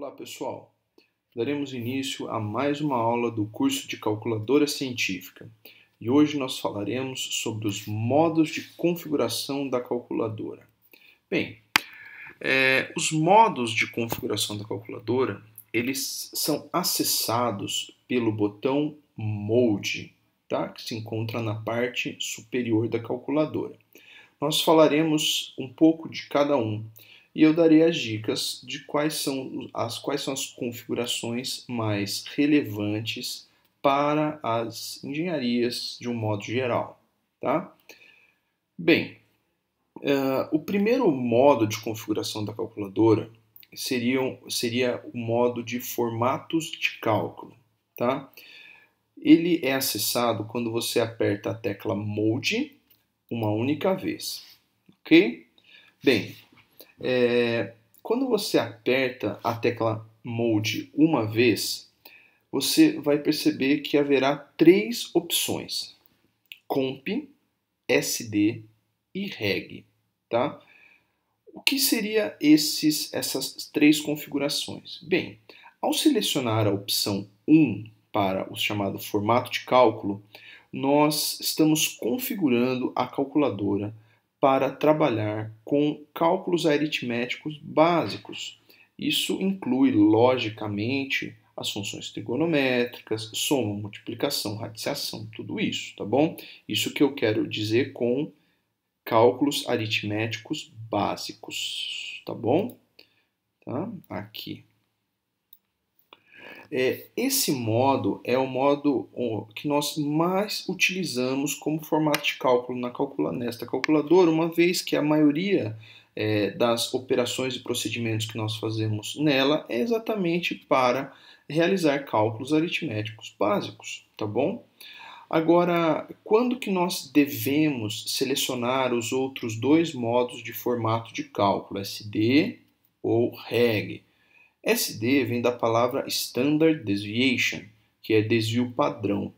Olá pessoal, daremos início a mais uma aula do curso de Calculadora Científica e hoje nós falaremos sobre os modos de configuração da calculadora. Bem, é, os modos de configuração da calculadora eles são acessados pelo botão Mode, tá? que se encontra na parte superior da calculadora. Nós falaremos um pouco de cada um e eu darei as dicas de quais são as, quais são as configurações mais relevantes para as engenharias de um modo geral. Tá? Bem, uh, o primeiro modo de configuração da calculadora seria, seria o modo de formatos de cálculo. Tá? Ele é acessado quando você aperta a tecla Mode uma única vez. Ok? Bem, é, quando você aperta a tecla Mode uma vez, você vai perceber que haverá três opções: Comp, SD e Reg. Tá? O que seria esses, essas três configurações? Bem, ao selecionar a opção 1 para o chamado formato de cálculo, nós estamos configurando a calculadora para trabalhar com cálculos aritméticos básicos. Isso inclui, logicamente, as funções trigonométricas, soma, multiplicação, radiciação, tudo isso, tá bom? Isso que eu quero dizer com cálculos aritméticos básicos, tá bom? Tá? Aqui. É, esse modo é o modo que nós mais utilizamos como formato de cálculo na calcula, nesta calculadora, uma vez que a maioria é, das operações e procedimentos que nós fazemos nela é exatamente para realizar cálculos aritméticos básicos, tá bom? Agora, quando que nós devemos selecionar os outros dois modos de formato de cálculo, SD ou REG? SD vem da palavra Standard Deviation, que é desvio padrão.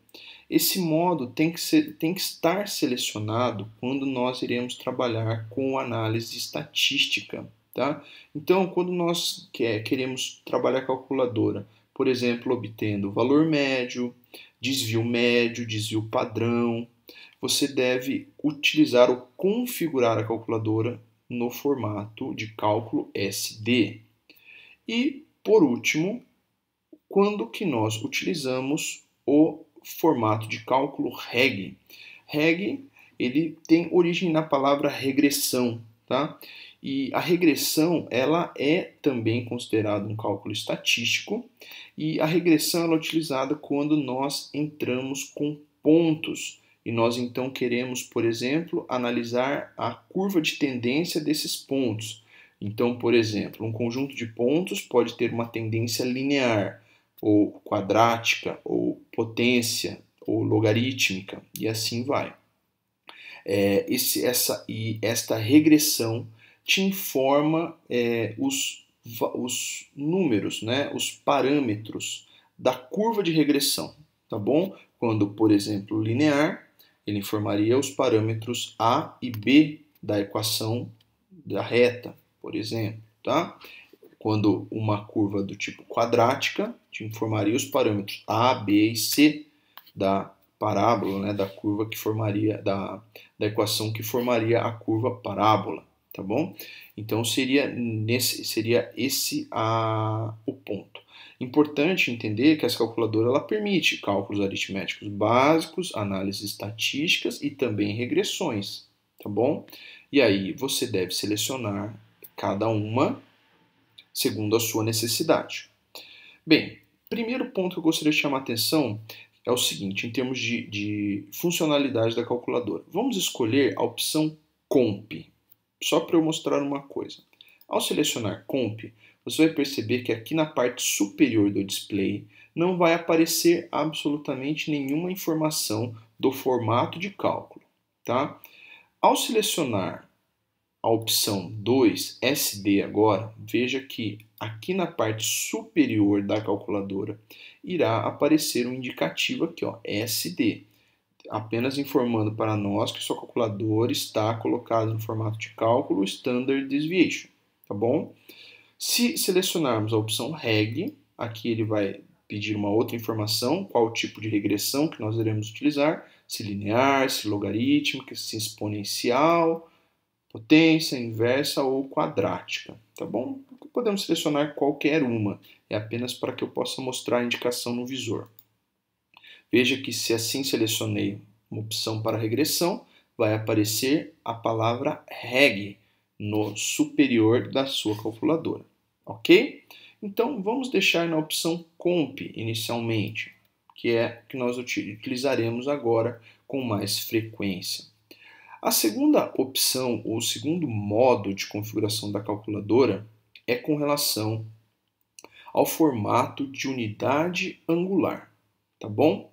Esse modo tem que, ser, tem que estar selecionado quando nós iremos trabalhar com análise estatística. Tá? Então, quando nós quer, queremos trabalhar a calculadora, por exemplo, obtendo valor médio, desvio médio, desvio padrão, você deve utilizar ou configurar a calculadora no formato de cálculo SD. E, por último, quando que nós utilizamos o formato de cálculo REG. REG ele tem origem na palavra regressão, tá? E a regressão ela é também considerada um cálculo estatístico e a regressão é utilizada quando nós entramos com pontos e nós então queremos, por exemplo, analisar a curva de tendência desses pontos. Então, por exemplo, um conjunto de pontos pode ter uma tendência linear, ou quadrática, ou potência, ou logarítmica, e assim vai. É, esse, essa, e esta regressão te informa é, os, os números, né, os parâmetros da curva de regressão, tá bom? Quando, por exemplo, linear, ele informaria os parâmetros A e B da equação da reta por exemplo, tá? Quando uma curva do tipo quadrática te informaria os parâmetros A, B e C da parábola, né, da curva que formaria da, da equação que formaria a curva parábola, tá bom? Então seria nesse seria esse a, o ponto. Importante entender que essa calculadora ela permite cálculos aritméticos básicos, análises estatísticas e também regressões, tá bom? E aí você deve selecionar cada uma segundo a sua necessidade. Bem, primeiro ponto que eu gostaria de chamar a atenção é o seguinte, em termos de, de funcionalidade da calculadora. Vamos escolher a opção Comp, só para eu mostrar uma coisa. Ao selecionar Comp, você vai perceber que aqui na parte superior do display não vai aparecer absolutamente nenhuma informação do formato de cálculo. Tá? Ao selecionar a opção 2, SD agora, veja que aqui na parte superior da calculadora irá aparecer um indicativo aqui, ó, SD, apenas informando para nós que sua calculadora está colocada no formato de cálculo Standard Deviation, tá bom? Se selecionarmos a opção reg, aqui ele vai pedir uma outra informação, qual tipo de regressão que nós iremos utilizar, se linear, se logarítmica, se exponencial, potência, inversa ou quadrática, tá bom? Podemos selecionar qualquer uma, é apenas para que eu possa mostrar a indicação no visor. Veja que se assim selecionei uma opção para regressão, vai aparecer a palavra reg no superior da sua calculadora, ok? Então vamos deixar na opção comp inicialmente, que é que nós utilizaremos agora com mais frequência. A segunda opção, ou segundo modo de configuração da calculadora, é com relação ao formato de unidade angular, tá bom?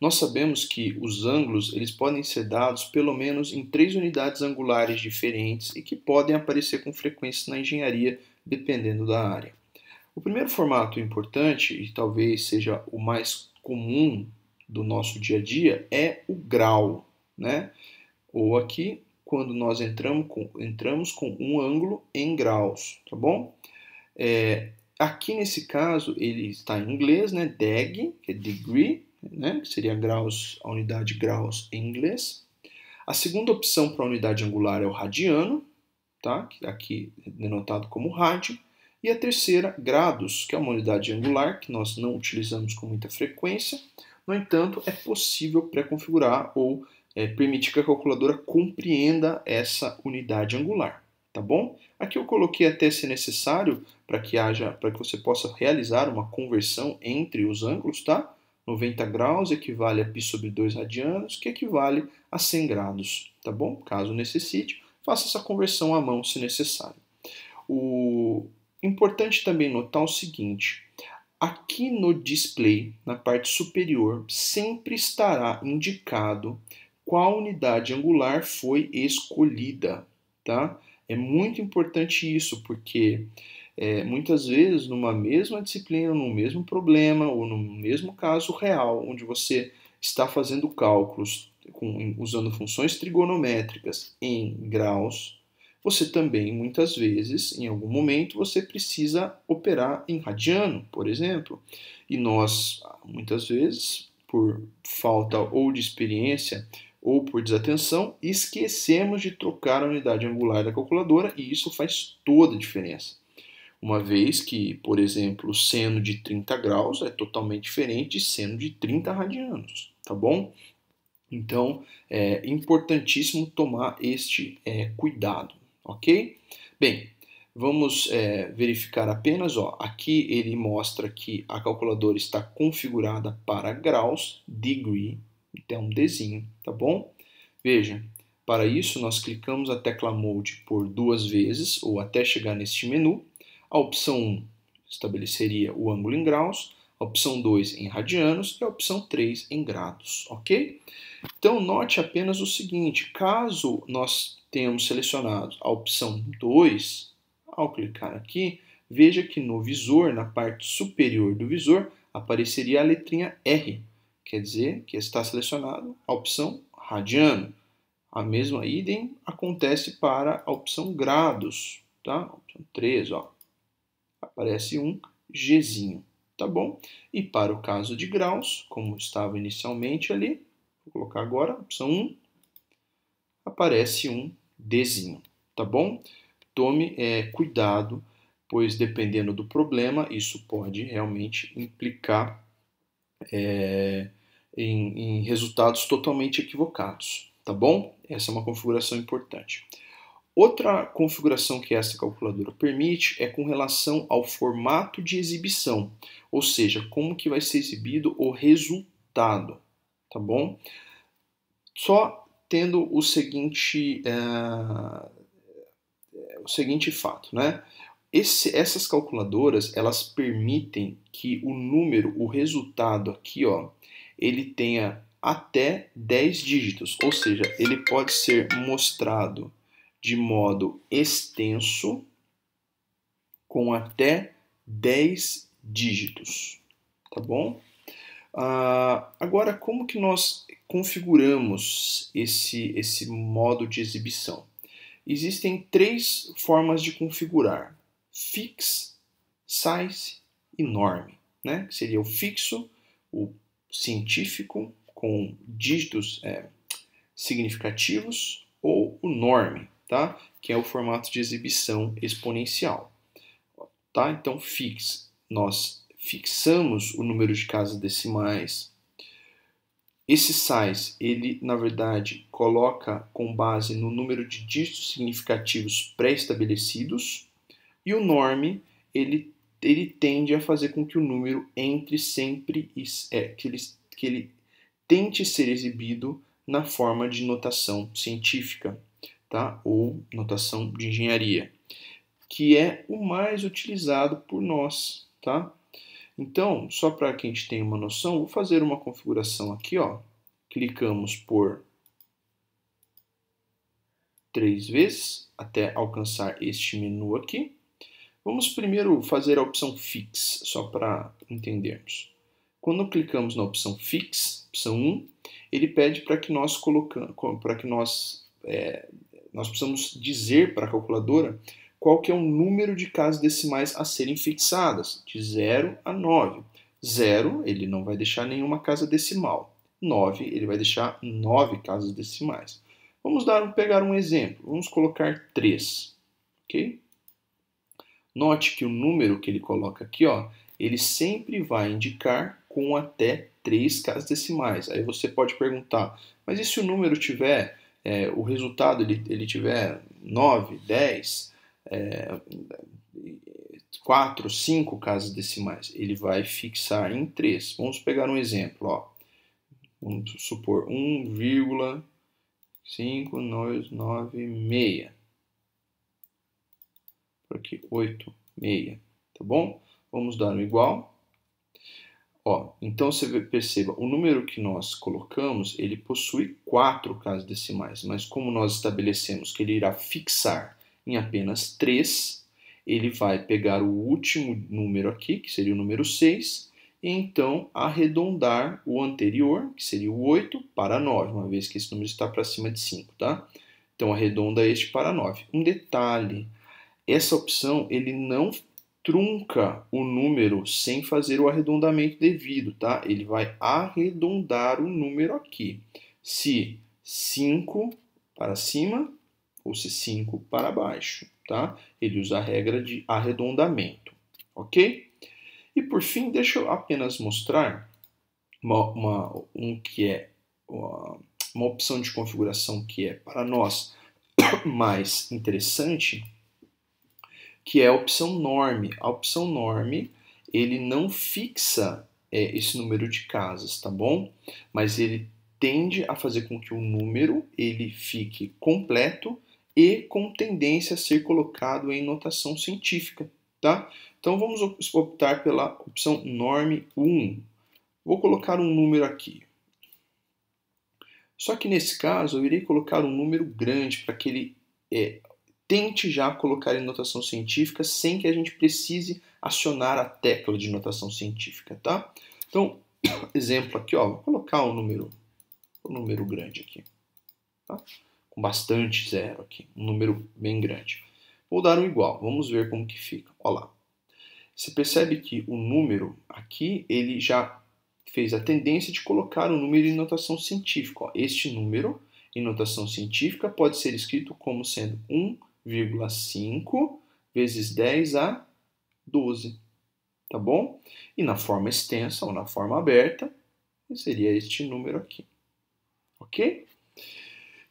Nós sabemos que os ângulos eles podem ser dados pelo menos em três unidades angulares diferentes e que podem aparecer com frequência na engenharia, dependendo da área. O primeiro formato importante, e talvez seja o mais comum do nosso dia a dia, é o grau, né? Ou aqui, quando nós entramos com, entramos com um ângulo em graus, tá bom? É, aqui nesse caso, ele está em inglês, né? Deg, que é degree, né? que seria graus, a unidade graus em inglês. A segunda opção para a unidade angular é o radiano, tá? aqui denotado como rádio. E a terceira, grados, que é uma unidade angular que nós não utilizamos com muita frequência. No entanto, é possível pré-configurar ou é, permitir que a calculadora compreenda essa unidade angular, tá bom? Aqui eu coloquei até se necessário para que haja, para que você possa realizar uma conversão entre os ângulos, tá? 90 graus equivale a π sobre 2 radianos, que equivale a 100 graus, tá bom? Caso necessite, faça essa conversão à mão se necessário. O importante também notar o seguinte: aqui no display, na parte superior, sempre estará indicado qual unidade angular foi escolhida, tá? É muito importante isso, porque é, muitas vezes numa mesma disciplina, no mesmo problema ou no mesmo caso real, onde você está fazendo cálculos com, usando funções trigonométricas em graus, você também muitas vezes, em algum momento, você precisa operar em radiano, por exemplo. E nós, muitas vezes, por falta ou de experiência ou por desatenção, esquecemos de trocar a unidade angular da calculadora e isso faz toda a diferença uma vez que, por exemplo, seno de 30 graus é totalmente diferente de seno de 30 radianos, tá bom? Então, é importantíssimo tomar este é, cuidado, ok? Bem, vamos é, verificar apenas, ó, aqui ele mostra que a calculadora está configurada para graus, degree, então um Dzinho, tá bom? Veja, para isso nós clicamos a tecla Mode por duas vezes, ou até chegar neste menu, a opção 1 estabeleceria o ângulo em graus, a opção 2 em radianos e a opção 3 em graus, ok? Então, note apenas o seguinte, caso nós tenhamos selecionado a opção 2, ao clicar aqui, veja que no visor, na parte superior do visor, apareceria a letrinha R, quer dizer que está selecionado a opção radiano. A mesma idem acontece para a opção grados, tá? Opção 3, ó aparece um Gzinho, tá bom? E para o caso de graus, como estava inicialmente ali, vou colocar agora, opção 1, aparece um Dzinho, tá bom? Tome é, cuidado, pois dependendo do problema, isso pode realmente implicar é, em, em resultados totalmente equivocados, tá bom? Essa é uma configuração importante. Outra configuração que essa calculadora permite é com relação ao formato de exibição, ou seja, como que vai ser exibido o resultado, tá bom? Só tendo o seguinte, uh, o seguinte fato, né? Esse, essas calculadoras elas permitem que o número, o resultado aqui, ó, ele tenha até 10 dígitos, ou seja, ele pode ser mostrado de modo extenso com até 10 dígitos, tá bom? Uh, agora, como que nós configuramos esse, esse modo de exibição? Existem três formas de configurar: fix, size e norm, né? Que seria o fixo, o científico com dígitos é, significativos ou o norm, tá? Que é o formato de exibição exponencial, tá? Então fix, nós fixamos o número de casas decimais. Esse size, ele na verdade coloca com base no número de dígitos significativos pré-estabelecidos e o norm, ele, ele tende a fazer com que o número entre sempre, é, que, ele, que ele tente ser exibido na forma de notação científica, tá? ou notação de engenharia, que é o mais utilizado por nós. Tá? Então, só para que a gente tenha uma noção, vou fazer uma configuração aqui, ó. Clicamos por três vezes até alcançar este menu aqui. Vamos primeiro fazer a opção Fix, só para entendermos. Quando clicamos na opção Fix, opção 1, ele pede para que nós colocamos, para que nós, é, nós precisamos dizer para a calculadora qual que é o número de casas decimais a serem fixadas, de 0 a 9. 0, ele não vai deixar nenhuma casa decimal. 9, ele vai deixar 9 casas decimais. Vamos dar, pegar um exemplo. Vamos colocar 3. Ok? Note que o número que ele coloca aqui, ó, ele sempre vai indicar com até 3 casas decimais. Aí você pode perguntar, mas e se o número tiver, é, o resultado ele, ele tiver 9, 10, é, 4, 5 casas decimais, ele vai fixar em 3. Vamos pegar um exemplo, ó. Vamos supor 1,596. Por aqui, 8, meia, tá bom? Vamos dar um igual. Ó, então você perceba, o número que nós colocamos, ele possui quatro casas decimais, mas como nós estabelecemos que ele irá fixar em apenas 3, ele vai pegar o último número aqui, que seria o número 6, e então arredondar o anterior, que seria o 8, para 9, uma vez que esse número está para cima de 5, tá? Então arredonda este para 9. Um detalhe, essa opção ele não trunca o número sem fazer o arredondamento devido, tá? Ele vai arredondar o número aqui. Se 5 para cima, ou se 5 para baixo, tá? Ele usa a regra de arredondamento, ok? E por fim, deixa eu apenas mostrar uma, uma um que é uma, uma opção de configuração que é para nós mais interessante, que é a opção norm. A opção norm, ele não fixa é, esse número de casas, tá bom? Mas ele tende a fazer com que o número ele fique completo e com tendência a ser colocado em notação científica, tá? Então vamos optar pela opção norm 1. Vou colocar um número aqui. Só que nesse caso eu irei colocar um número grande para que ele é, tente já colocar em notação científica sem que a gente precise acionar a tecla de notação científica, tá? Então, exemplo aqui, ó, vou colocar um número, um número grande aqui, tá? com bastante zero aqui, um número bem grande. Vou dar um igual, vamos ver como que fica. Olha lá. Você percebe que o número aqui, ele já fez a tendência de colocar o número em notação científica. Ó. Este número em notação científica pode ser escrito como sendo 1,5 vezes 10 a 12, tá bom? E na forma extensa ou na forma aberta, seria este número aqui, ok?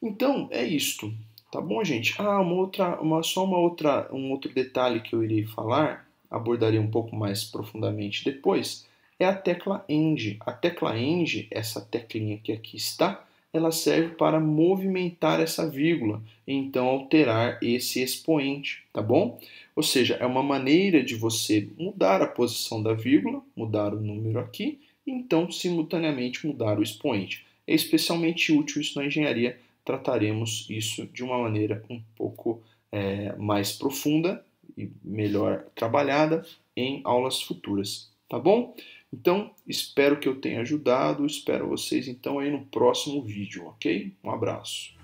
Então, é isto. Tá bom, gente? Ah, uma outra, uma, só uma outra, um outro detalhe que eu irei falar, abordarei um pouco mais profundamente depois, é a tecla END. A tecla END, essa teclinha que aqui está, ela serve para movimentar essa vírgula e então alterar esse expoente, tá bom? Ou seja, é uma maneira de você mudar a posição da vírgula, mudar o número aqui, e então simultaneamente mudar o expoente. É especialmente útil isso na engenharia trataremos isso de uma maneira um pouco é, mais profunda e melhor trabalhada em aulas futuras, tá bom? Então, espero que eu tenha ajudado, espero vocês então aí no próximo vídeo, ok? Um abraço.